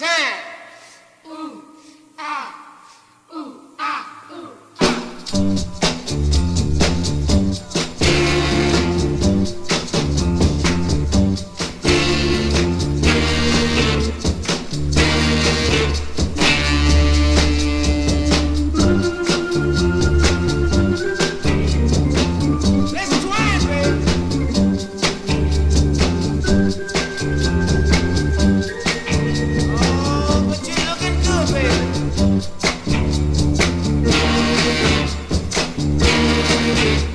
time. Ooh, ah. Please.